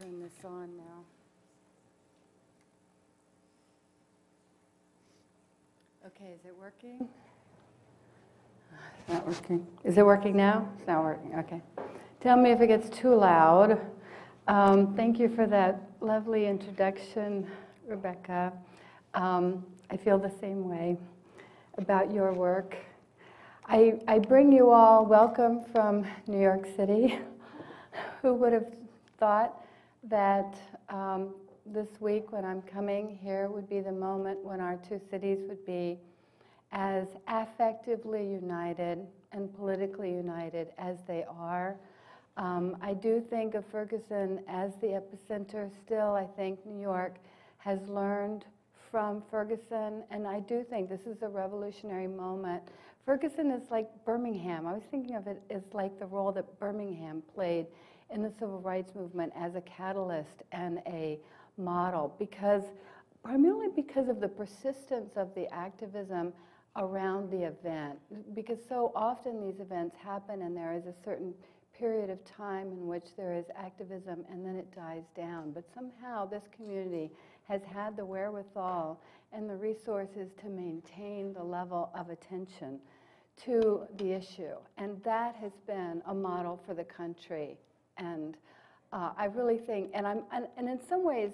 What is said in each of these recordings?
turn this on now. Okay, is it working? It's not working. Is it working now? It's not working, okay. Tell me if it gets too loud. Um, thank you for that lovely introduction, Rebecca. Um, I feel the same way about your work. I, I bring you all welcome from New York City. Who would have thought that um, this week when I'm coming here would be the moment when our two cities would be as affectively united and politically united as they are. Um, I do think of Ferguson as the epicenter. Still, I think New York has learned from Ferguson, and I do think this is a revolutionary moment. Ferguson is like Birmingham. I was thinking of it as like the role that Birmingham played in the civil rights movement as a catalyst and a model because primarily because of the persistence of the activism around the event. Because so often these events happen and there is a certain period of time in which there is activism and then it dies down. But somehow this community has had the wherewithal and the resources to maintain the level of attention to the issue. And that has been a model for the country and uh, I really think, and I'm, and, and, in some ways,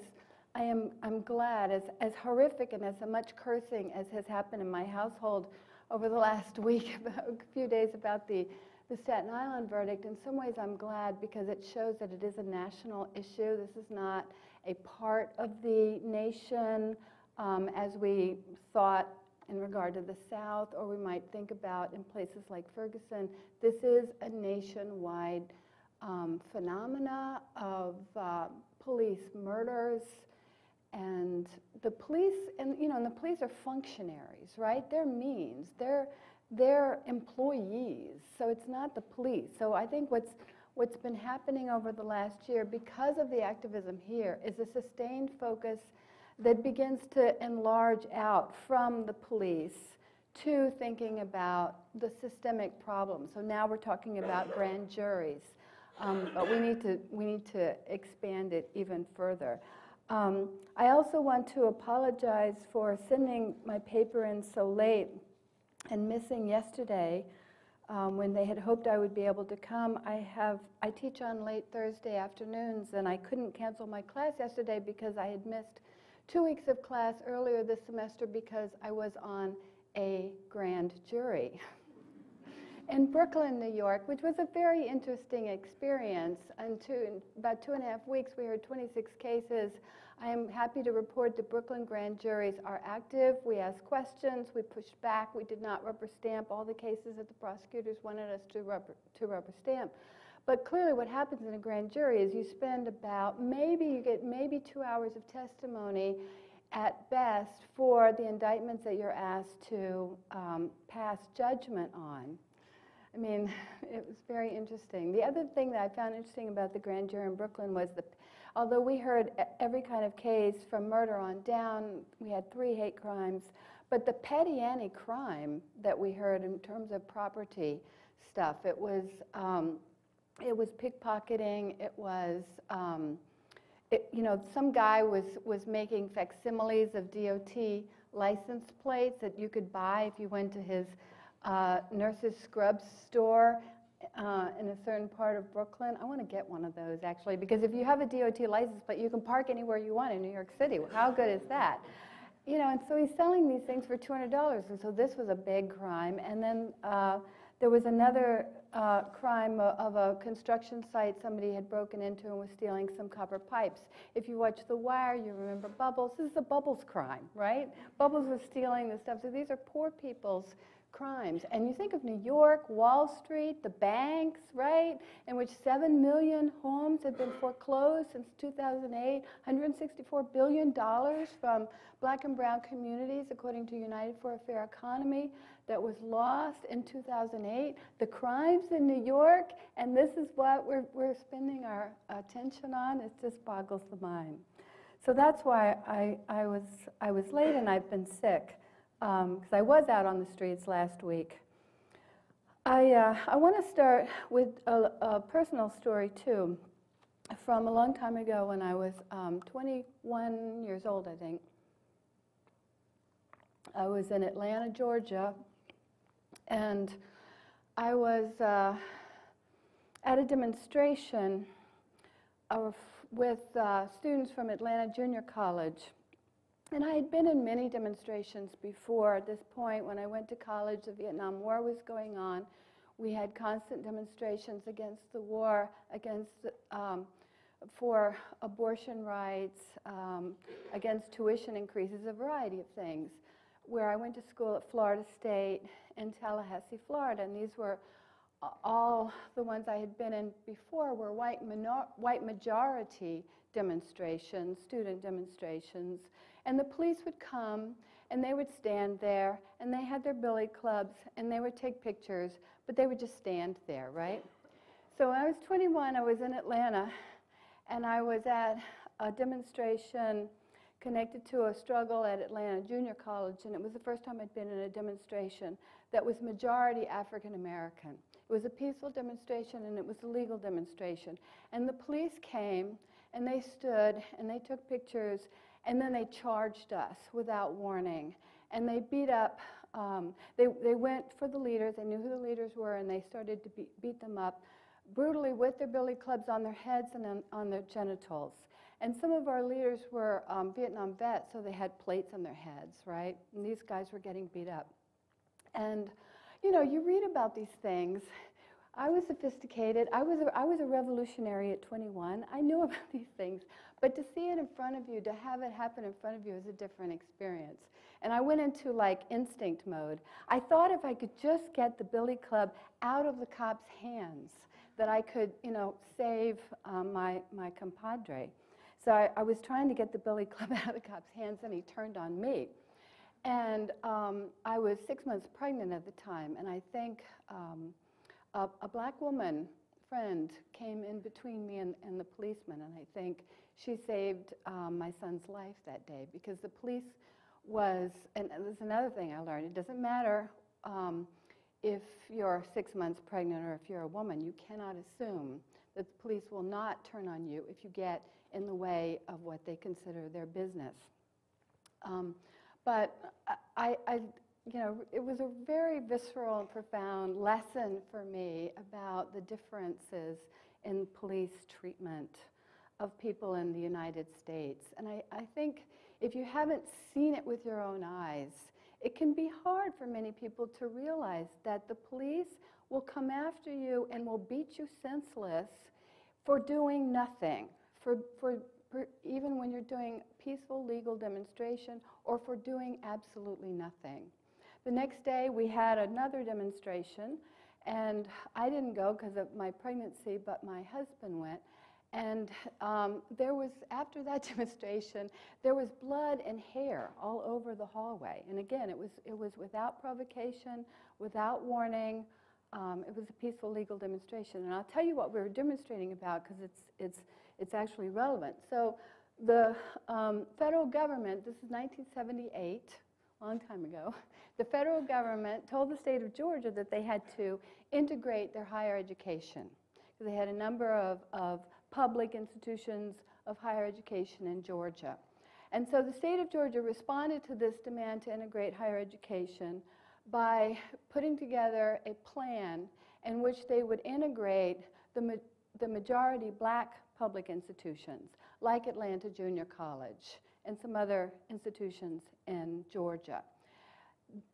I am, I'm glad, as, as horrific and as much cursing as has happened in my household over the last week, a few days about the, the Staten Island verdict, in some ways I'm glad because it shows that it is a national issue. This is not a part of the nation um, as we thought in regard to the South, or we might think about in places like Ferguson. This is a nationwide um, phenomena of uh, police murders and the police and you know and the police are functionaries right? They're means. They're they're employees. So it's not the police. So i think what's what's been happening over the last year because of the activism here is a sustained focus that begins to enlarge out from the police to thinking about the systemic problems. So now we're talking about grand juries um, but we need to we need to expand it even further. Um, I also want to apologize for sending my paper in so late and missing yesterday um, when they had hoped I would be able to come. I have I teach on late Thursday afternoons, and I couldn't cancel my class yesterday because I had missed two weeks of class earlier this semester because I was on a grand jury. in Brooklyn, New York, which was a very interesting experience. And two, in about two and a half weeks, we heard 26 cases. I am happy to report the Brooklyn grand juries are active. We asked questions, we pushed back, we did not rubber stamp all the cases that the prosecutors wanted us to rubber, to rubber stamp. But clearly, what happens in a grand jury is you spend about maybe you get maybe two hours of testimony at best for the indictments that you're asked to um, pass judgment on. I mean, it was very interesting. The other thing that I found interesting about the grand jury in Brooklyn was that although we heard every kind of case from murder on down, we had three hate crimes, but the petty anti-crime that we heard in terms of property stuff, it was, um, it was pickpocketing, it was, um, it, you know, some guy was, was making facsimiles of DOT license plates that you could buy if you went to his uh, nurses scrub store uh, in a certain part of Brooklyn. I want to get one of those actually, because if you have a DOT license plate, you can park anywhere you want in New York City. How good is that? You know, and so he's selling these things for $200, and so this was a big crime. And then uh, there was another uh, crime of a construction site somebody had broken into and was stealing some copper pipes. If you watch The Wire, you remember Bubbles. This is a Bubbles crime, right? Bubbles was stealing the stuff. So these are poor people's crimes. And you think of New York, Wall Street, the banks, right, in which 7 million homes have been foreclosed since 2008, $164 billion from black and brown communities, according to United for a Fair Economy, that was lost in 2008. The crimes in New York, and this is what we're, we're spending our attention on, it just boggles the mind. So that's why I, I, was, I was late and I've been sick because um, I was out on the streets last week. I, uh, I want to start with a, a, personal story too. from a long time ago when I was um, 21 years old, I think. I was in Atlanta, Georgia, and I was uh, at a demonstration of, with uh, students from Atlanta Junior College. And I had been in many demonstrations before. At this point, when I went to college, the Vietnam War was going on. We had constant demonstrations against the war, against um, for abortion rights, um, against tuition increases, a variety of things. Where I went to school at Florida State in Tallahassee, Florida, and these were all the ones I had been in before were white, minor, white majority demonstrations, student demonstrations. And the police would come and they would stand there and they had their billy clubs and they would take pictures, but they would just stand there, right? So when I was 21, I was in Atlanta and I was at a demonstration connected to a struggle at Atlanta Junior College, and it was the first time I'd been in a demonstration that was majority African American. It was a peaceful demonstration and it was a legal demonstration. And the police came and they stood and they took pictures and then they charged us without warning. And they beat up, um, they, they went for the leaders, they knew who the leaders were, and they started to beat, beat them up brutally with their billy clubs on their heads and on, on their genitals. And some of our leaders were um, Vietnam vets, so they had plates on their heads, right? And these guys were getting beat up. And you know, you read about these things. I was sophisticated. I was, a, I was a revolutionary at 21. I knew about these things. But to see it in front of you, to have it happen in front of you is a different experience. And I went into like instinct mode. I thought if I could just get the billy club out of the cop's hands, that I could, you know, save um, my, my compadre. So I, I was trying to get the billy club out of the cop's hands, and he turned on me. And um, I was six months pregnant at the time, and I think um, a, a, black woman friend came in between me and, and, the policeman, and I think she saved um, my son's life that day because the police was, and there's another thing I learned, it doesn't matter um, if you're six months pregnant or if you're a woman, you cannot assume that the police will not turn on you if you get in the way of what they consider their business. Um, but I, I, you know, it was a very visceral and profound lesson for me about the differences in police treatment of people in the United States. And I, I think if you haven't seen it with your own eyes, it can be hard for many people to realize that the police will come after you and will beat you senseless for doing nothing, for, for even when you're doing peaceful legal demonstration or for doing absolutely nothing. The next day we had another demonstration and I didn't go because of my pregnancy, but my husband went. And um, there was, after that demonstration, there was blood and hair all over the hallway. And again, it was, it was without provocation, without warning. Um, it was a peaceful legal demonstration. And I'll tell you what we were demonstrating about because it's, it's, it's actually relevant. So the um, federal government, this is 1978, a long time ago, the federal government told the state of Georgia that they had to integrate their higher education. They had a number of, of public institutions of higher education in Georgia. And so the state of Georgia responded to this demand to integrate higher education by putting together a plan in which they would integrate the, ma the majority black public institutions, like Atlanta Junior College and some other institutions in Georgia.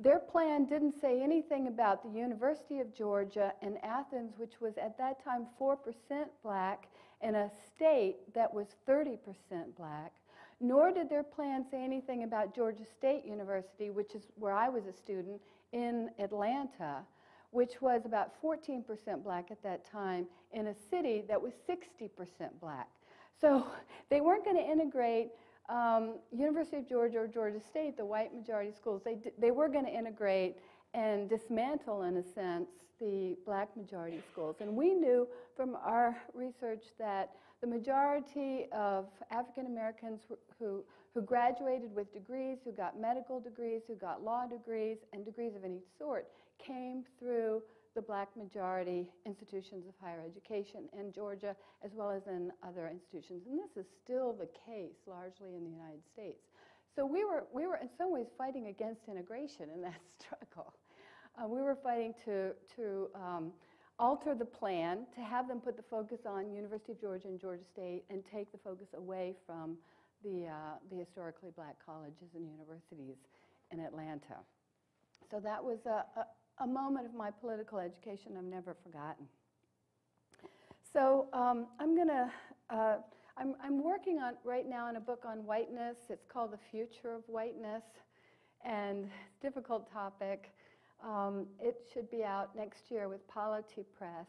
Their plan didn't say anything about the University of Georgia in Athens, which was at that time 4% black, in a state that was 30% black, nor did their plan say anything about Georgia State University, which is where I was a student, in Atlanta, which was about 14% black at that time, in a city that was 60% black. So they weren't going to integrate um, University of Georgia or Georgia State, the white majority schools. They, they were going to integrate and dismantle, in a sense, the black majority schools. And we knew from our research that the majority of African Americans who, who graduated with degrees, who got medical degrees, who got law degrees, and degrees of any sort, came through the black majority institutions of higher education in Georgia as well as in other institutions. And this is still the case largely in the United States. So we were, we were in some ways fighting against integration in that struggle. Uh, we were fighting to, to um, alter the plan, to have them put the focus on University of Georgia and Georgia State and take the focus away from the, uh, the historically black colleges and universities in Atlanta. So that was a, a, moment of my political education I've never forgotten. So um, I'm going to, uh, I'm, I'm working on right now on a book on whiteness. It's called The Future of Whiteness, and difficult topic. Um, it should be out next year with Polity Press.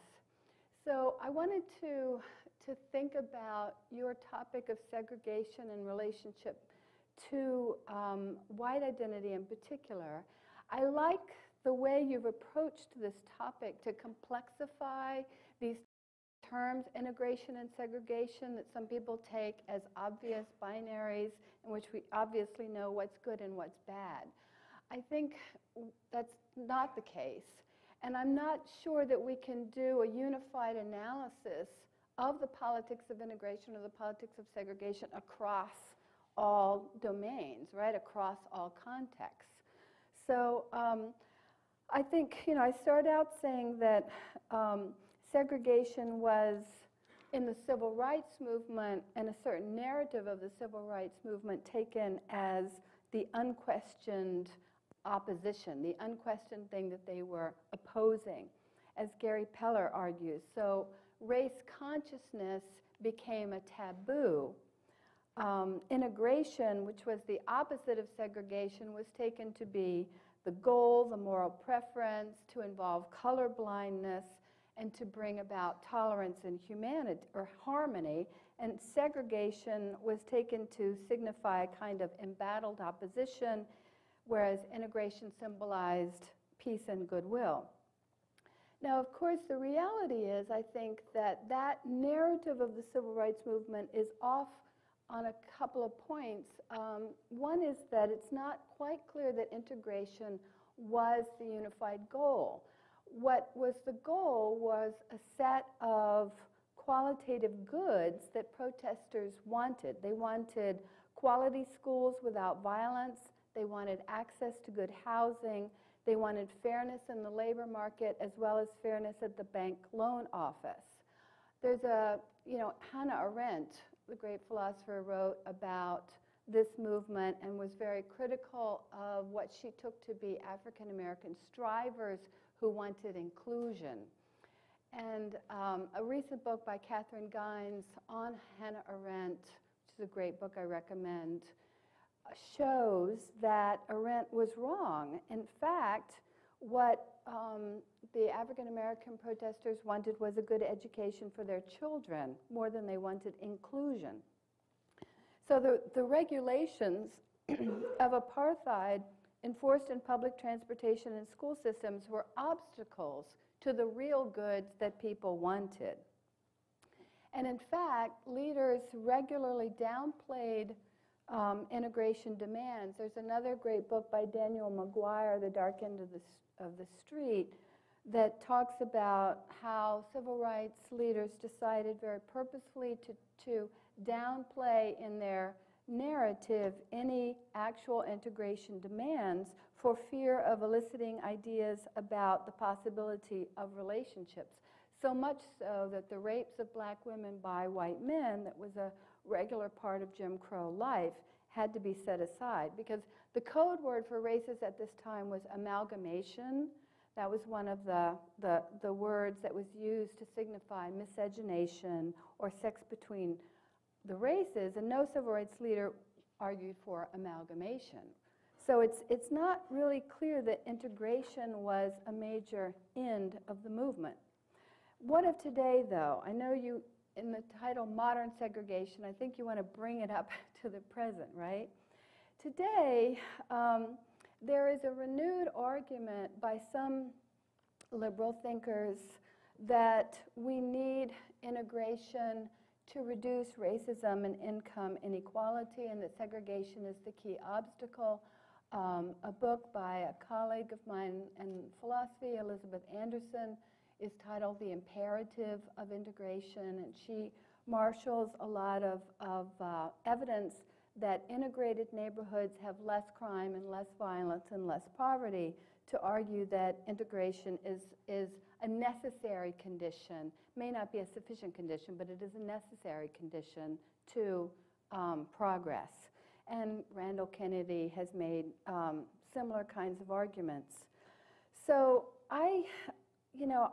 So I wanted to, to think about your topic of segregation and relationship to um, white identity in particular. I like the way you've approached this topic to complexify these terms, integration and segregation, that some people take as obvious binaries in which we obviously know what's good and what's bad. I think that's not the case. And I'm not sure that we can do a unified analysis of the politics of integration or the politics of segregation across all domains, right, across all contexts. So um, I think, you know, I start out saying that um, segregation was in the civil rights movement and a certain narrative of the civil rights movement taken as the unquestioned opposition, the unquestioned thing that they were opposing, as Gary Peller argues. So race consciousness became a taboo. Um, integration, which was the opposite of segregation, was taken to be the goal, the moral preference, to involve color blindness, and to bring about tolerance and humanity or harmony. And segregation was taken to signify a kind of embattled opposition whereas integration symbolized peace and goodwill. Now, of course, the reality is, I think, that that narrative of the civil rights movement is off on a couple of points. Um, one is that it's not quite clear that integration was the unified goal. What was the goal was a set of qualitative goods that protesters wanted. They wanted quality schools without violence, they wanted access to good housing. They wanted fairness in the labor market as well as fairness at the bank loan office. There's a, you know, Hannah Arendt, the great philosopher, wrote about this movement and was very critical of what she took to be African American strivers who wanted inclusion. And um, a recent book by Kathryn Gines on Hannah Arendt, which is a great book I recommend, shows that Arendt was wrong. In fact, what um, the African American protesters wanted was a good education for their children more than they wanted inclusion. So the, the regulations of apartheid enforced in public transportation and school systems were obstacles to the real goods that people wanted. And in fact, leaders regularly downplayed um, integration demands. There's another great book by Danielle McGuire, The Dark End of the, of the Street, that talks about how civil rights leaders decided very purposefully to, to downplay in their narrative any actual integration demands for fear of eliciting ideas about the possibility of relationships. So much so that the rapes of black women by white men, that was a regular part of Jim Crow life had to be set aside because the code word for races at this time was amalgamation. That was one of the, the, the words that was used to signify miscegenation or sex between the races, and no civil rights leader argued for amalgamation. So it's, it's not really clear that integration was a major end of the movement. What of today, though? I know you, in the title Modern Segregation, I think you want to bring it up to the present, right? Today, um, there is a renewed argument by some liberal thinkers that we need integration to reduce racism and income inequality, and that segregation is the key obstacle. um, a book by a colleague of mine in philosophy, Elizabeth Anderson, is titled The Imperative of Integration, and she marshals a lot of, of uh, evidence that integrated neighborhoods have less crime and less violence and less poverty to argue that integration is, is a necessary condition, may not be a sufficient condition, but it is a necessary condition to um, progress. And Randall Kennedy has made um, similar kinds of arguments. So I, you know,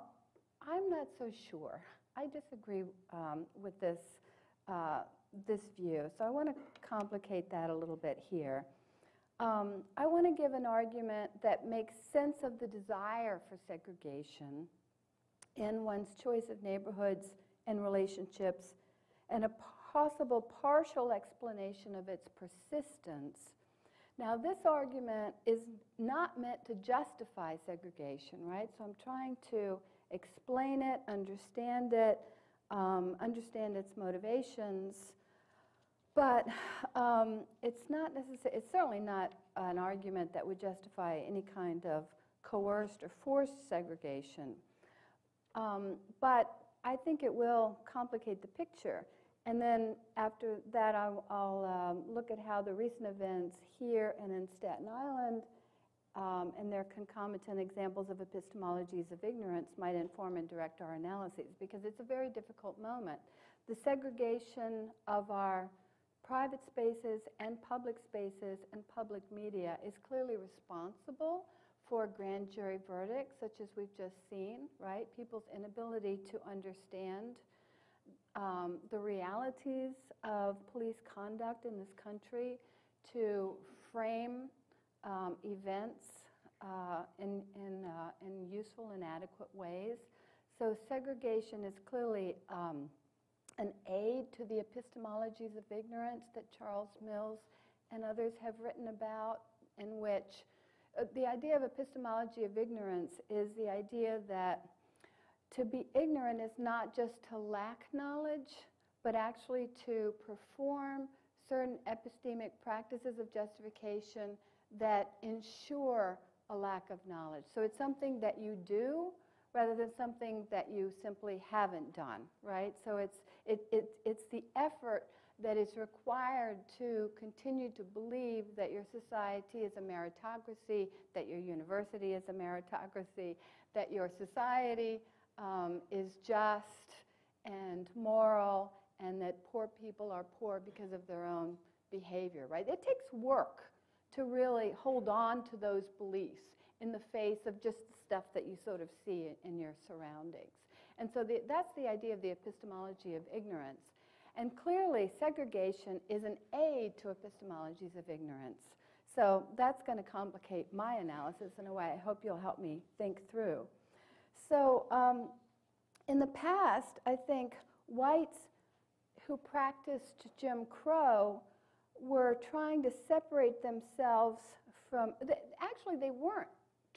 I'm not so sure. I disagree um, with this, uh, this view. So I want to complicate that a little bit here. Um, I want to give an argument that makes sense of the desire for segregation in one's choice of neighborhoods and relationships, and a possible partial explanation of its persistence. Now, this argument is not meant to justify segregation, right? So I'm trying to explain it, understand it, um, understand its motivations. But um, it's not necessary, it's certainly not an argument that would justify any kind of coerced or forced segregation. Um, but I think it will complicate the picture. And then after that, I'll, I'll um, look at how the recent events here and in Staten Island um, and their concomitant examples of epistemologies of ignorance might inform and direct our analyses, because it's a very difficult moment. The segregation of our private spaces and public spaces and public media is clearly responsible for grand jury verdicts, such as we've just seen, right? People's inability to understand um, the realities of police conduct in this country, to frame um, events uh, in, in, uh, in useful and adequate ways. So segregation is clearly um, an aid to the epistemologies of ignorance that Charles Mills and others have written about, in which uh, the idea of epistemology of ignorance is the idea that to be ignorant is not just to lack knowledge, but actually to perform certain epistemic practices of justification that ensure a lack of knowledge. So it's something that you do rather than something that you simply haven't done, right? So it's, it, it, it's the effort that is required to continue to believe that your society is a meritocracy, that your university is a meritocracy, that your society um, is just and moral, and that poor people are poor because of their own behavior, right? It takes work to really hold on to those beliefs in the face of just the stuff that you sort of see in your surroundings. And so the, that's the idea of the epistemology of ignorance. And clearly, segregation is an aid to epistemologies of ignorance. So that's going to complicate my analysis in a way I hope you'll help me think through. So um, in the past, I think whites who practiced Jim Crow were trying to separate themselves from, actually, they weren't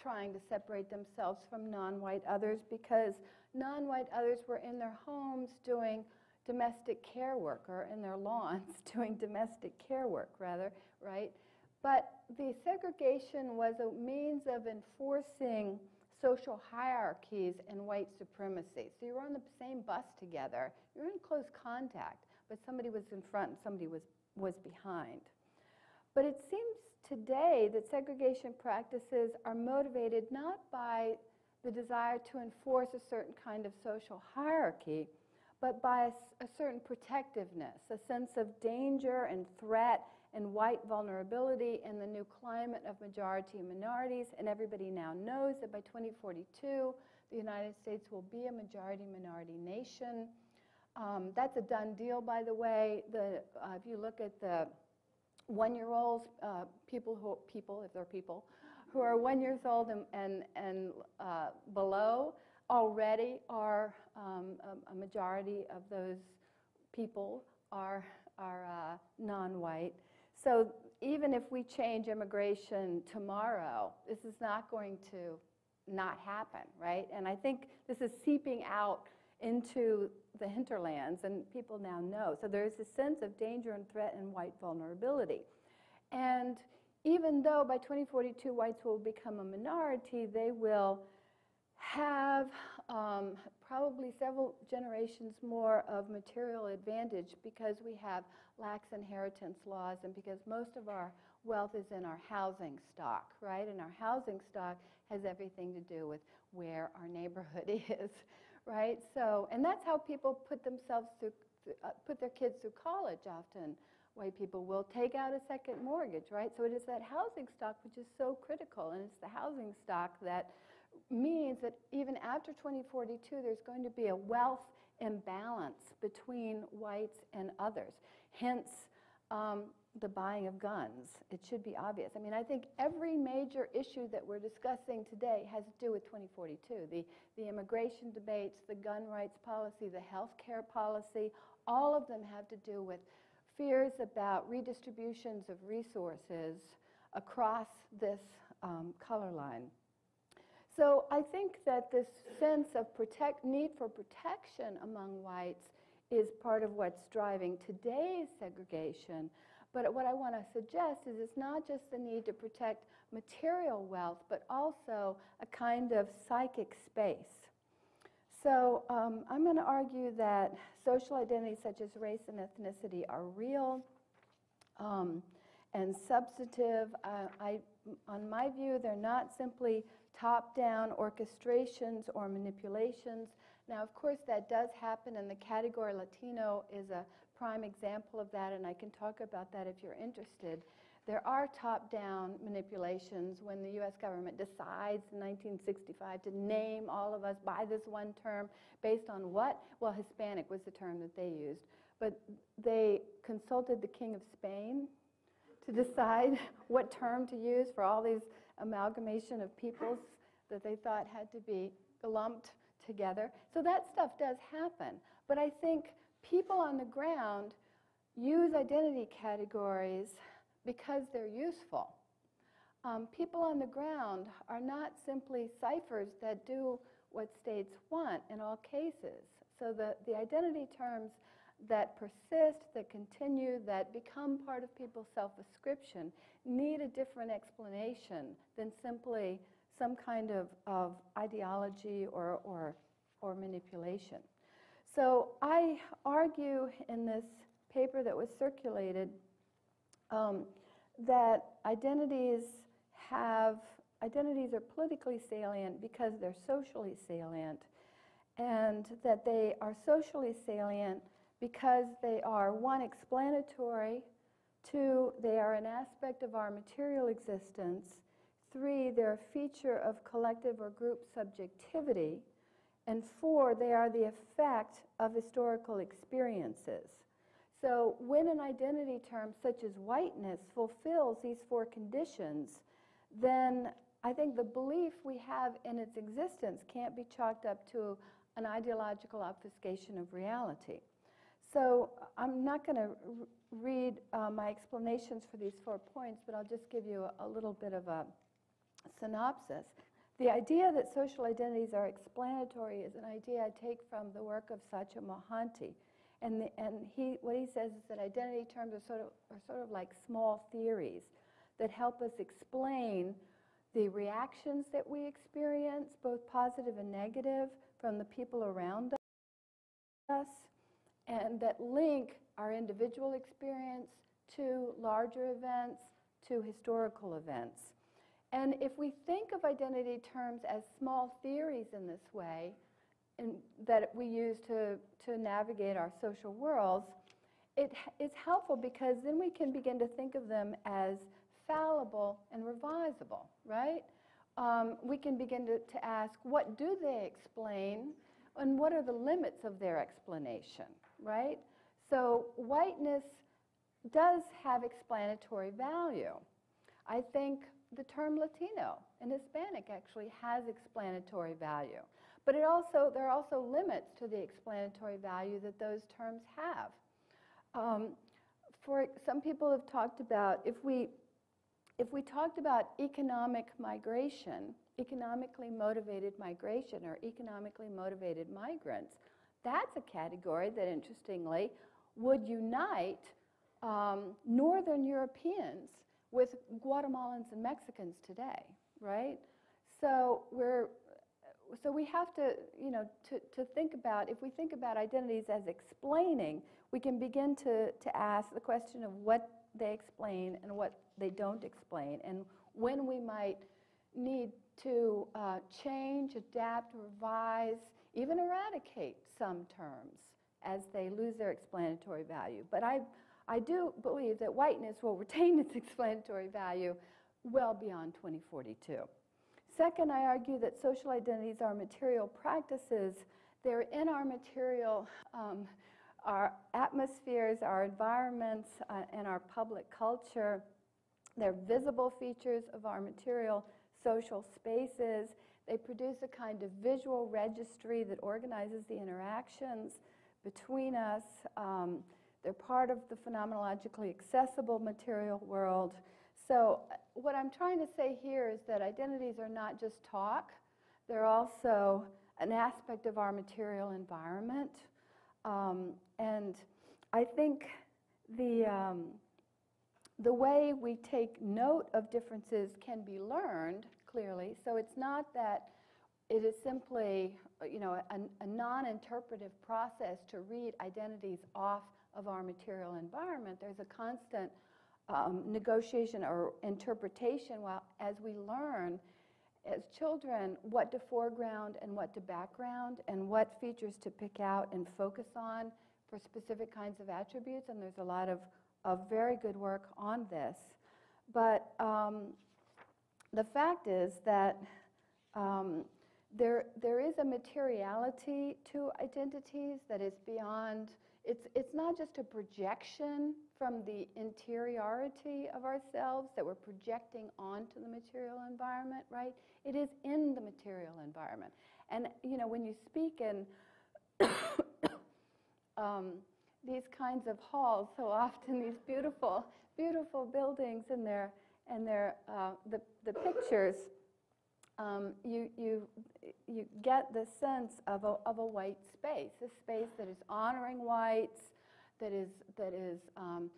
trying to separate themselves from non white others because non white others were in their homes doing domestic care work or in their lawns doing domestic care work, rather, right? But the segregation was a means of enforcing social hierarchies and white supremacy. So you were on the same bus together, you were in close contact, but somebody was in front and somebody was was behind. But it seems today that segregation practices are motivated not by the desire to enforce a certain kind of social hierarchy, but by a, a, certain protectiveness, a sense of danger and threat and white vulnerability in the new climate of majority and minorities. And everybody now knows that by 2042, the United States will be a majority minority nation. Um, that's a done deal, by the way. The, uh, if you look at the one-year-olds, uh, people who people, if they're people, who are one years old and and, and uh, below, already are um, a, a, majority of those people are are uh, non-white. So even if we change immigration tomorrow, this is not going to not happen, right? And I think this is seeping out into the hinterlands, and people now know. So there's a sense of danger and threat and white vulnerability. And even though by 2042 whites will become a minority, they will have um, probably several generations more of material advantage because we have lax inheritance laws and because most of our wealth is in our housing stock, right? And our housing stock has everything to do with where our neighborhood is, right? So, and that's how people put themselves through, uh, put their kids through college often. White people will take out a second mortgage, right? So it is that housing stock which is so critical, and it's the housing stock that means that even after 2042, there's going to be a wealth imbalance between whites and others. Hence, um, the buying of guns. It should be obvious. I mean, I think every major issue that we're discussing today has to do with 2042. The, the immigration debates, the gun rights policy, the health care policy, all of them have to do with fears about redistributions of resources across this um, color line. So I think that this sense of protect, need for protection among whites is part of what's driving today's segregation. But what I want to suggest is it's not just the need to protect material wealth, but also a kind of psychic space. So um, I'm going to argue that social identities such as race and ethnicity are real um, and substantive. Uh, I, on my view, they're not simply top down orchestrations or manipulations. Now, of course, that does happen, and the category Latino is a prime example of that, and I can talk about that if you're interested. There are top down manipulations when the US government decides in 1965 to name all of us by this one term based on what? Well, Hispanic was the term that they used. But they consulted the King of Spain to decide what term to use for all these amalgamation of peoples that they thought had to be lumped together. So that stuff does happen. But I think people on the ground use identity categories because they're useful. Um, people on the ground are not simply ciphers that do what states want in all cases. So the, the identity terms that persist, that continue, that become part of people's self ascription need a different explanation than simply some kind of, of ideology or, or, or manipulation. So I argue in this paper that was circulated um, that identities have identities are politically salient because they're socially salient and that they are socially salient because they are, one, explanatory, two, they are an aspect of our material existence, three, they're a feature of collective or group subjectivity, and four, they are the effect of historical experiences. So when an identity term such as whiteness fulfills these four conditions, then I think the belief we have in its existence can't be chalked up to an ideological obfuscation of reality. So I'm not going to read uh, my explanations for these four points, but I'll just give you a, a little bit of a synopsis. The idea that social identities are explanatory is an idea I take from the work of Satya Mohanty. And, the, and he, what he says is that identity terms are sort, of, are sort of like small theories that help us explain the reactions that we experience, both positive and negative, from the people around us and that link our individual experience to larger events, to historical events. And if we think of identity terms as small theories in this way, and that we use to, to navigate our social worlds, it, it's helpful because then we can begin to think of them as fallible and revisable, right? Um, we can begin to, to ask, what do they explain, and what are the limits of their explanation? right? So whiteness does have explanatory value. I think the term Latino and Hispanic actually has explanatory value. But it also, there are also limits to the explanatory value that those terms have. Um, for some people have talked about if we if we talked about economic migration, economically motivated migration or economically motivated migrants, that's a category that, interestingly, would unite um, Northern Europeans with Guatemalans and Mexicans today, right? So we're so we have to, you know, to, to think about, if we think about identities as explaining, we can begin to, to ask the question of what they explain and what they don't explain, and when we might need to uh, change, adapt, revise, even eradicate some terms as they lose their explanatory value. But I, I do believe that whiteness will retain its explanatory value well beyond 2042. Second, I argue that social identities are material practices. They're in our material, um, our atmospheres, our environments, uh, and our public culture. They're visible features of our material social spaces. They produce a kind of visual registry that organizes the interactions between us. Um, they're part of the phenomenologically accessible material world. So, uh, what I'm trying to say here is that identities are not just talk, they're also an aspect of our material environment. Um, and I think the, um, the way we take note of differences can be learned clearly. So, it's not that it is simply you know, a, a non interpretive process to read identities off of our material environment. There's a constant um, negotiation or interpretation while, as we learn as children what to foreground and what to background and what features to pick out and focus on for specific kinds of attributes. And there's a lot of, of very good work on this. But um, the fact is that um, there, there is a materiality to identities that is beyond, it's, it's not just a projection from the interiority of ourselves that we're projecting onto the material environment, right? It is in the material environment. And, you know, when you speak in um, these kinds of halls, so often these beautiful, beautiful buildings and their, and their, uh, the, the pictures, um, you, you, you get the sense of a, of a white space, a space that is honoring whites, that is, that is um,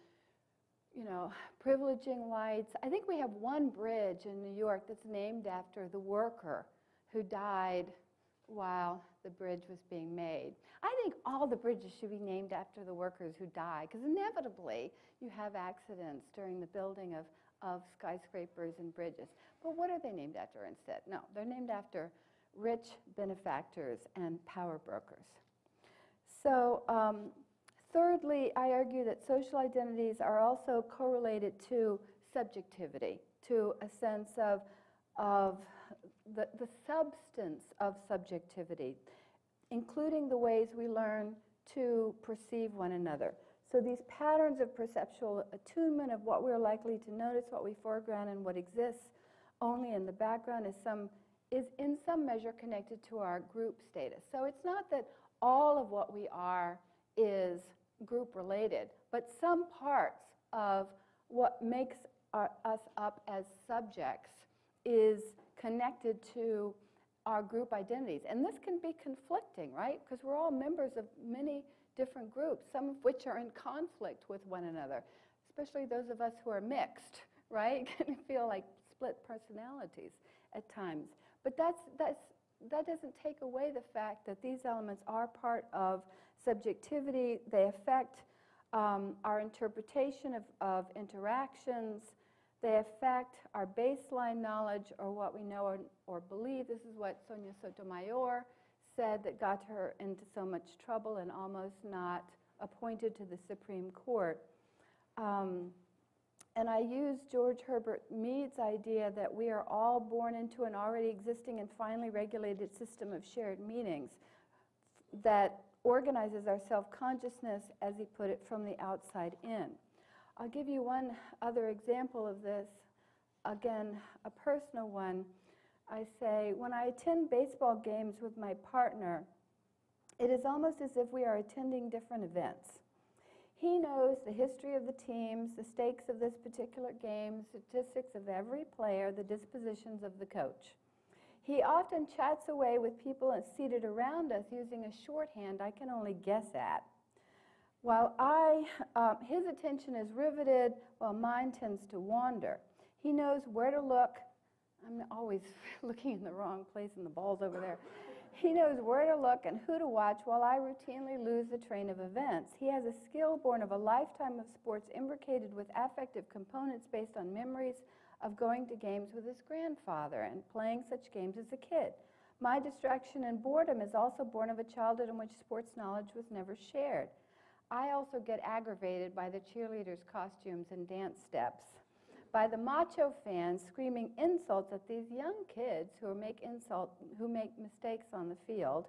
you know, privileging whites. I think we have one bridge in New York that's named after the worker who died while the bridge was being made. I think all the bridges should be named after the workers who die, because inevitably you have accidents during the building of, of skyscrapers and bridges. But what are they named after instead? No, they're named after rich benefactors and power brokers. So, um, thirdly, I argue that social identities are also correlated to subjectivity, to a sense of, of the, the substance of subjectivity, including the ways we learn to perceive one another. So these patterns of perceptual attunement of what we're likely to notice, what we foreground, and what exists only in the background is some is in some measure connected to our group status. So it's not that all of what we are is group related, but some parts of what makes our, us up as subjects is connected to our group identities. And this can be conflicting, right? Because we're all members of many different groups, some of which are in conflict with one another, especially those of us who are mixed, right? Can feel like split personalities at times. But that's, that's, that doesn't take away the fact that these elements are part of subjectivity. They affect um, our interpretation of, of interactions. They affect our baseline knowledge or what we know or, or believe. This is what Sonia Sotomayor said that got her into so much trouble and almost not appointed to the Supreme Court. Um, and I use George Herbert Mead's idea that we are all born into an already existing and finely regulated system of shared meanings that organizes our self consciousness, as he put it, from the outside in. I'll give you one other example of this, again, a personal one. I say, when I attend baseball games with my partner, it is almost as if we are attending different events. He knows the history of the teams, the stakes of this particular game, statistics of every player, the dispositions of the coach. He often chats away with people seated around us using a shorthand I can only guess at. While I, uh, his attention is riveted, while mine tends to wander. He knows where to look. I'm always looking in the wrong place and the ball's over there. He knows where to look and who to watch while I routinely lose the train of events. He has a skill born of a lifetime of sports imbricated with affective components based on memories of going to games with his grandfather and playing such games as a kid. My distraction and boredom is also born of a childhood in which sports knowledge was never shared. I also get aggravated by the cheerleaders' costumes and dance steps by the macho fans screaming insults at these young kids who make insult who make mistakes on the field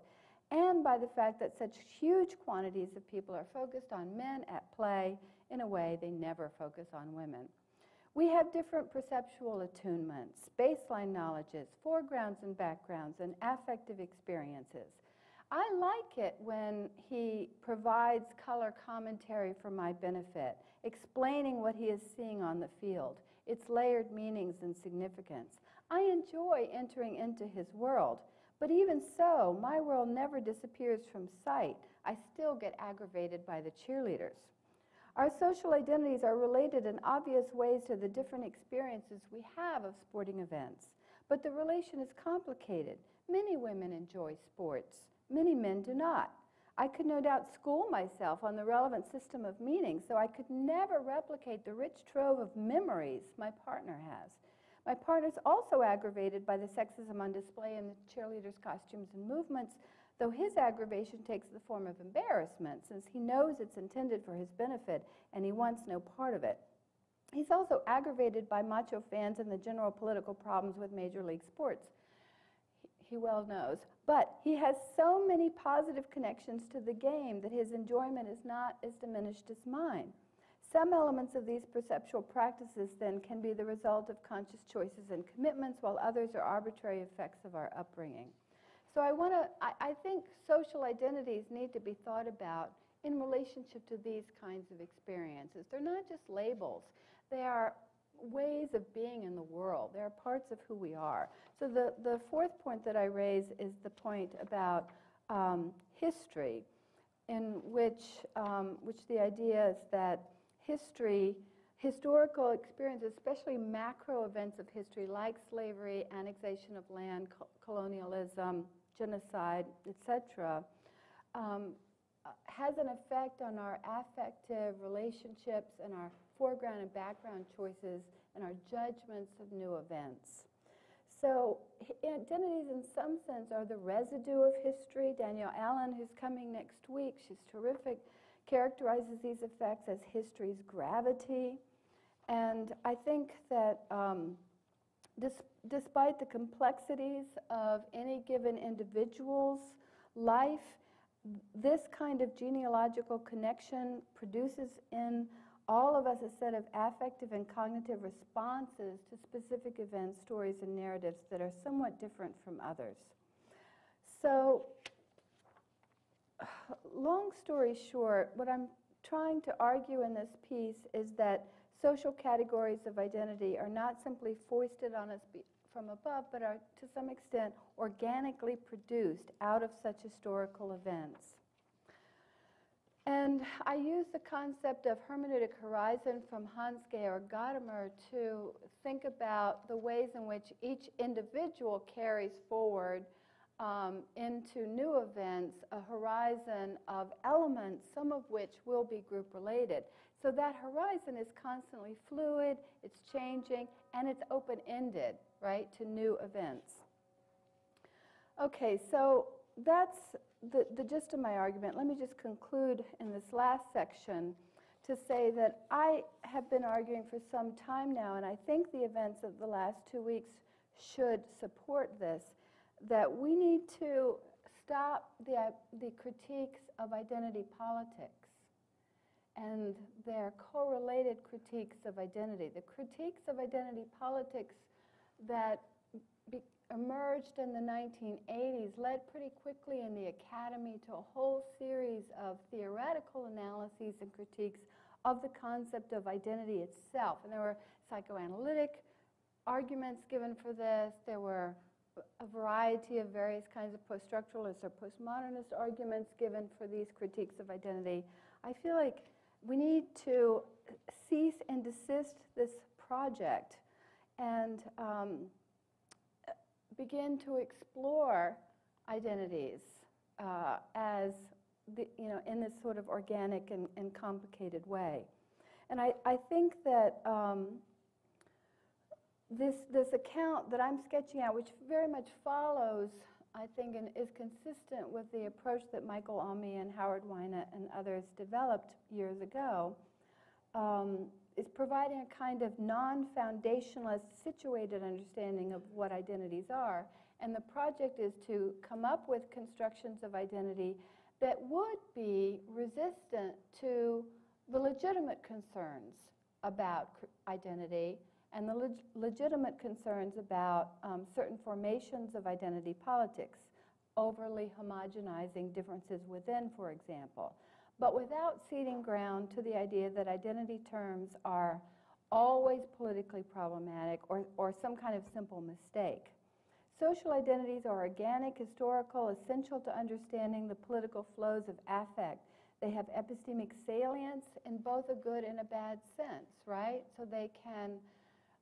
and by the fact that such huge quantities of people are focused on men at play in a way they never focus on women. We have different perceptual attunements, baseline knowledges, foregrounds and backgrounds, and affective experiences. I like it when he provides color commentary for my benefit, explaining what he is seeing on the field, its layered meanings and significance. I enjoy entering into his world, but even so, my world never disappears from sight. I still get aggravated by the cheerleaders. Our social identities are related in obvious ways to the different experiences we have of sporting events, but the relation is complicated. Many women enjoy sports. Many men do not. I could no doubt school myself on the relevant system of meaning, so I could never replicate the rich trove of memories my partner has. My partner is also aggravated by the sexism on display in the cheerleaders' costumes and movements, though his aggravation takes the form of embarrassment, since he knows it's intended for his benefit and he wants no part of it. He's also aggravated by macho fans and the general political problems with Major League sports he well knows. But he has so many positive connections to the game that his enjoyment is not as diminished as mine. Some elements of these perceptual practices then can be the result of conscious choices and commitments, while others are arbitrary effects of our upbringing. So I want to, I, I think social identities need to be thought about in relationship to these kinds of experiences. They're not just labels, they are ways of being in the world. There are parts of who we are. So the, the fourth point that I raise is the point about um, history, in which, um, which the idea is that history, historical experiences, especially macro events of history like slavery, annexation of land, co- colonialism, genocide, etc., um, has an effect on our affective relationships and our foreground and background choices and our judgments of new events. So, identities in some sense are the residue of history. Danielle Allen, who's coming next week, she's terrific, characterizes these effects as history's gravity. And I think that um, despite the complexities of any given individual's life, this kind of genealogical connection produces in all of us a set of affective and cognitive responses to specific events, stories, and narratives that are somewhat different from others. So, long story short, what I'm trying to argue in this piece is that social categories of identity are not simply foisted on us from above, but are to some extent organically produced out of such historical events. And I use the concept of hermeneutic horizon from Hans Georg Gadamer to think about the ways in which each individual carries forward um, into new events a horizon of elements, some of which will be group related. So that horizon is constantly fluid, it's changing, and it's open ended, right, to new events. Okay, so that's the, the gist of my argument. Let me just conclude in this last section to say that I have been arguing for some time now, and I think the events of the last two weeks should support this, that we need to stop the, the critiques of identity politics and their correlated critiques of identity. The critiques of identity politics that emerged in the 1980s led pretty quickly in the academy to a whole series of theoretical analyses and critiques of the concept of identity itself. And there were psychoanalytic arguments given for this, there were a variety of various kinds of post-structuralist or postmodernist arguments given for these critiques of identity. I feel like we need to cease and desist this project and um, begin to explore identities uh, as the, you know in this sort of organic and, and complicated way. And I, I think that um, this, this account that I'm sketching out, which very much follows, I think, and is consistent with the approach that Michael Omi and Howard Winant and others developed years ago, um, is providing a kind of non-foundationalist, situated understanding of what identities are. And the project is to come up with constructions of identity that would be resistant to the legitimate concerns about identity and the leg legitimate concerns about um, certain formations of identity politics, overly homogenizing differences within, for example, but without ceding ground to the idea that identity terms are always politically problematic or, or some kind of simple mistake. Social identities are organic, historical, essential to understanding the political flows of affect. They have epistemic salience in both a good and a bad sense, right? So they can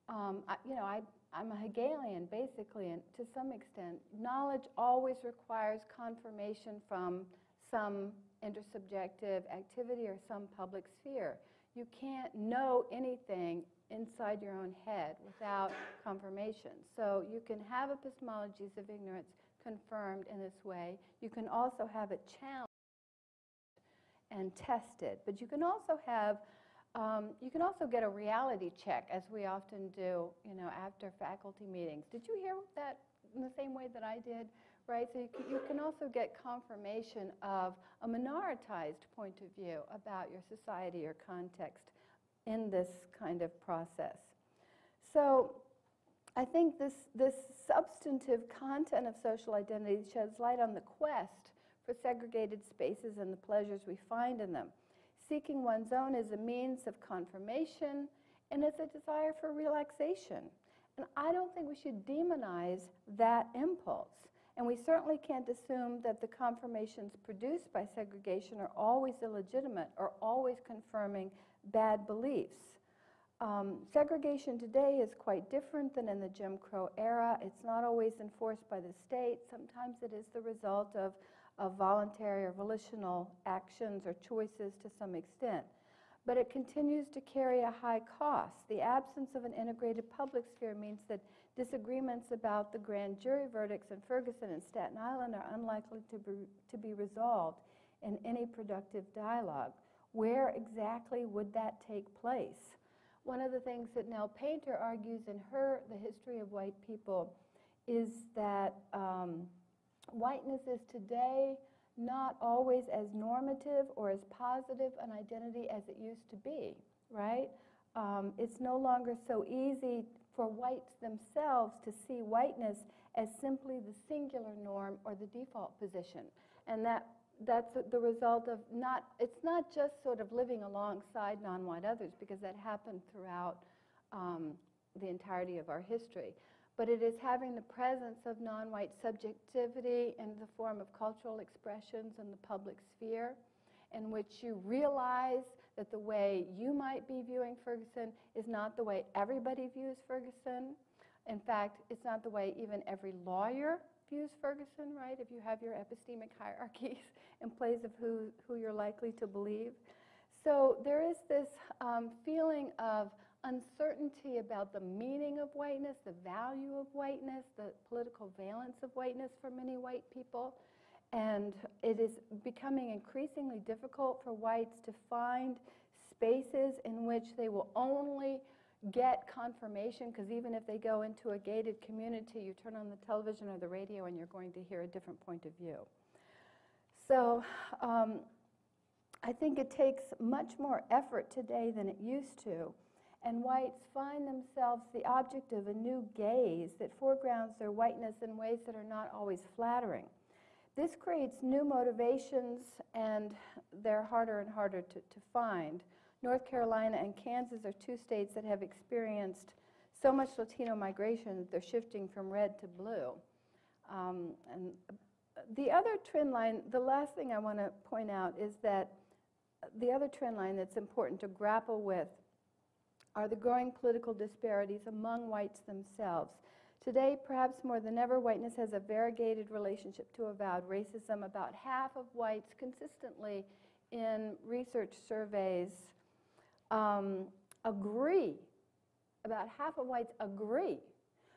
um, I, you know, I, I'm a Hegelian, basically, and to some extent, knowledge always requires confirmation from some intersubjective activity or some public sphere. You can't know anything inside your own head without confirmation. So you can have epistemologies of ignorance confirmed in this way. You can also have it challenged and tested. But you can also have um, you can also get a reality check, as we often do, you know, after faculty meetings. Did you hear that in the same way that I did? Right. So you can, you can also get confirmation of a minoritized point of view about your society or context in this kind of process. So I think this, this substantive content of social identity sheds light on the quest for segregated spaces and the pleasures we find in them. Seeking one's own is a means of confirmation and it's a desire for relaxation. And I don't think we should demonize that impulse. And we certainly can't assume that the confirmations produced by segregation are always illegitimate or always confirming bad beliefs. Um, segregation today is quite different than in the Jim Crow era. It's not always enforced by the state. Sometimes it is the result of of voluntary or volitional actions or choices to some extent. But it continues to carry a high cost. The absence of an integrated public sphere means that disagreements about the grand jury verdicts in Ferguson and Staten Island are unlikely to be, to be resolved in any productive dialogue. Where exactly would that take place? One of the things that Nell Painter argues in her The History of White People is that um, whiteness is today not always as normative or as positive an identity as it used to be, right? Um, it's no longer so easy for whites themselves to see whiteness as simply the singular norm or the default position. And that, that's the result of not, it's not just sort of living alongside non-white others, because that happened throughout um, the entirety of our history but it is having the presence of non-white subjectivity in the form of cultural expressions in the public sphere in which you realize that the way you might be viewing Ferguson is not the way everybody views Ferguson. In fact, it's not the way even every lawyer views Ferguson, right? If you have your epistemic hierarchies in place of who, who you're likely to believe. So there is this um, feeling of uncertainty about the meaning of whiteness, the value of whiteness, the political valence of whiteness for many white people. And it is becoming increasingly difficult for whites to find spaces in which they will only get confirmation, because even if they go into a gated community, you turn on the television or the radio and you're going to hear a different point of view. So um, I think it takes much more effort today than it used to and whites find themselves the object of a new gaze that foregrounds their whiteness in ways that are not always flattering. This creates new motivations, and they're harder and harder to, to find. North Carolina and Kansas are two states that have experienced so much Latino migration that they're shifting from red to blue. Um, And the other trend line, the last thing I want to point out is that the other trend line that's important to grapple with are the growing political disparities among whites themselves. Today, perhaps more than ever, whiteness has a variegated relationship to avowed racism. About half of whites consistently in research surveys um, agree, about half of whites agree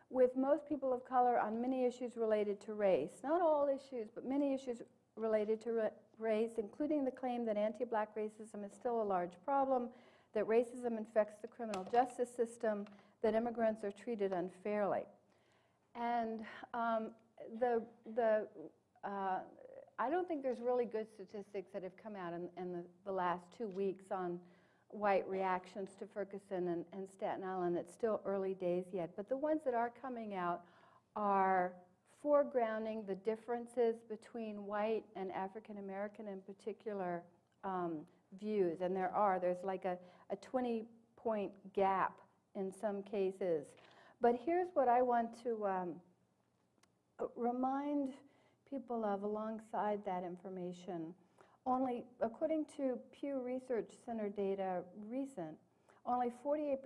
with most people of color on many issues related to race. Not all issues, but many issues related to ra- race, including the claim that anti black racism is still a large problem, that racism infects the criminal justice system, that immigrants are treated unfairly. And um, the, the, uh, I don't think there's really good statistics that have come out in, in the, the last two weeks on white reactions to Ferguson and, and Staten Island. It's still early days yet. But the ones that are coming out are foregrounding the differences between white and African American in particular um, views. And there are, there's like a, a 20 point gap in some cases. But here's what I want to um, remind people of alongside that information. Only, according to Pew Research Center data recent, only 48%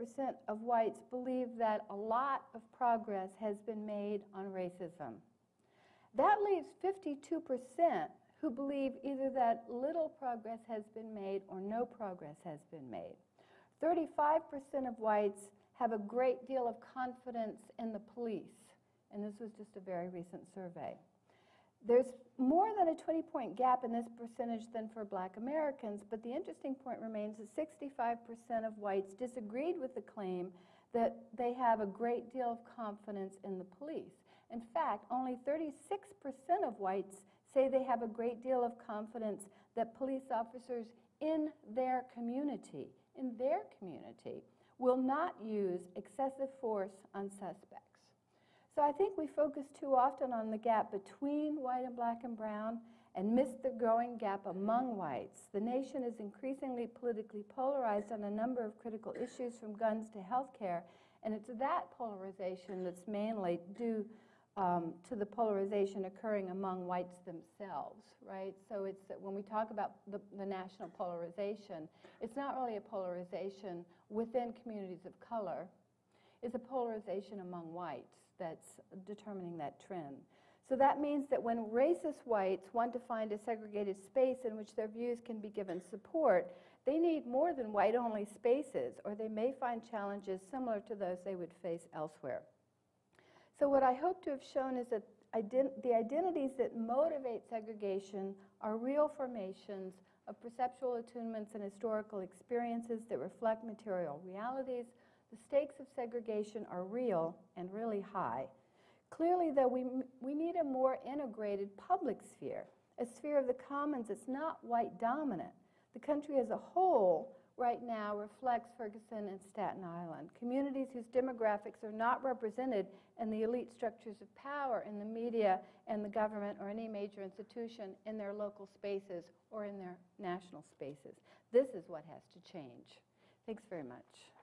of whites believe that a lot of progress has been made on racism. That leaves 52% who believe either that little progress has been made or no progress has been made. 35% of whites have a great deal of confidence in the police, and this was just a very recent survey. There's more than a 20 point gap in this percentage than for black Americans, but the interesting point remains that 65% of whites disagreed with the claim that they have a great deal of confidence in the police. In fact, only 36% of whites say they have a great deal of confidence that police officers in their community, in their community, will not use excessive force on suspects. So I think we focus too often on the gap between white and black and brown and miss the growing gap among whites. The nation is increasingly politically polarized on a number of critical issues from guns to health care, and it's that polarization that's mainly due um, to the polarization occurring among whites themselves, right? So it's that when we talk about the, the national polarization, it's not really a polarization within communities of color, it's a polarization among whites that's determining that trend. So that means that when racist whites want to find a segregated space in which their views can be given support, they need more than white only spaces, or they may find challenges similar to those they would face elsewhere. So, what I hope to have shown is that ident- the identities that motivate segregation are real formations of perceptual attunements and historical experiences that reflect material realities the stakes of segregation are real and really high. Clearly, though, we, we need a more integrated public sphere, a sphere of the commons that's not white dominant. The country as a whole right now reflects Ferguson and Staten Island, communities whose demographics are not represented in the elite structures of power in the media and the government or any major institution in their local spaces or in their national spaces. This is what has to change. Thanks very much.